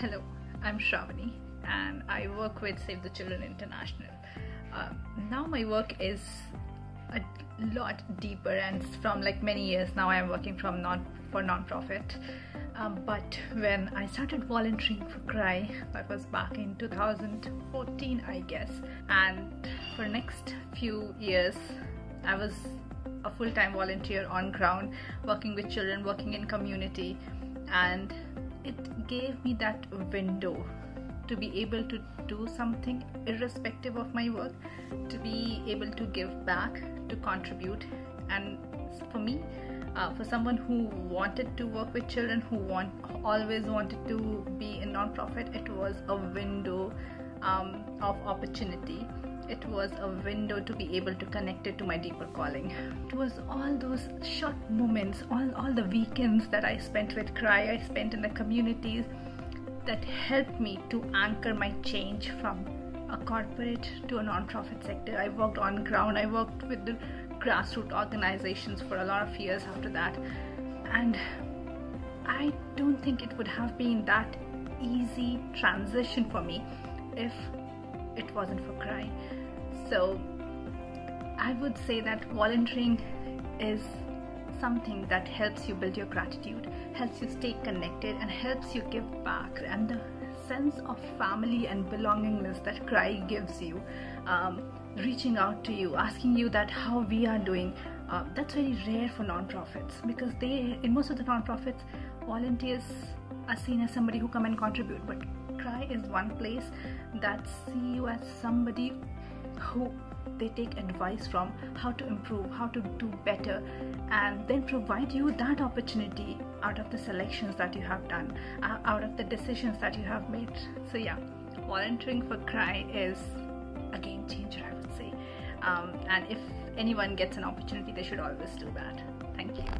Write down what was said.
Hello, I'm Shravani and I work with Save the Children International. Uh, now my work is a lot deeper and from like many years now I am working from non for non-profit. Um, but when I started volunteering for CRY, that was back in 2014 I guess and for next few years I was a full-time volunteer on ground working with children working in community and it gave me that window to be able to do something irrespective of my work to be able to give back to contribute. And for me uh, for someone who wanted to work with children who want always wanted to be in non-profit it was a window um, of opportunity it was a window to be able to connect it to my deeper calling. It was all those short moments all, all the weekends that i spent with CRY i spent in the communities that helped me to anchor my change from a corporate to a non-profit sector. I worked on ground i worked with the grassroots organizations for a lot of years after that. And i don't think it would have been that easy transition for me if it wasn't for CRY so I would say that volunteering is something that helps you build your gratitude, helps you stay connected, and helps you give back. And the sense of family and belongingness that CRY gives you, um, reaching out to you, asking you that how we are doing, uh, that's very rare for nonprofits because they, in most of the nonprofits, volunteers are seen as somebody who come and contribute, but CRY is one place that see you as somebody who they take advice from how to improve how to do better and then provide you that opportunity out of the selections that you have done uh, out of the decisions that you have made. So yeah volunteering for CRY is a game changer i would say. Um, and if anyone gets an opportunity they should always do that. Thank you